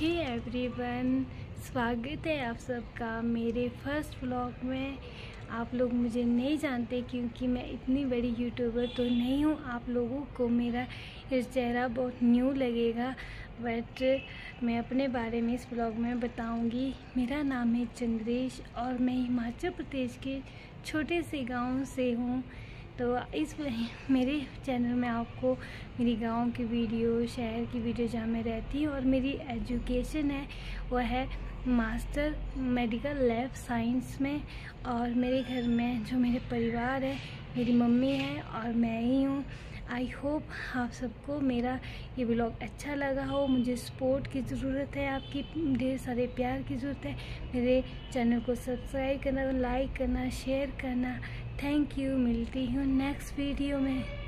Hey everyone स्वागत है आप सबका मेरे फ़र्स्ट व्लॉग में। आप लोग मुझे नहीं जानते क्योंकि मैं इतनी बड़ी यूट्यूबर तो नहीं हूँ। आप लोगों को मेरा ये चेहरा बहुत न्यू लगेगा बट मैं अपने बारे में इस ब्लॉग में बताऊँगी। मेरा नाम है चंद्रेश और मैं हिमाचल प्रदेश के छोटे से गाँव से हूँ। तो इस मेरे चैनल में आपको मेरी गाँव की वीडियो, शहर की वीडियो जहाँ मैं रहती हूँ और मेरी एजुकेशन है, वह है मास्टर मेडिकल लैब साइंस में और मेरे घर में जो मेरे परिवार है, मेरी मम्मी है और मैं ही हूँ। आई होप आप सबको मेरा ये ब्लॉग अच्छा लगा हो। मुझे सपोर्ट की ज़रूरत है, आपकी ढेर सारे प्यार की ज़रूरत है। मेरे चैनल को सब्सक्राइब करना, लाइक करना, शेयर करना थैंक यू मिलती हूँ नेक्स्ट वीडियो में।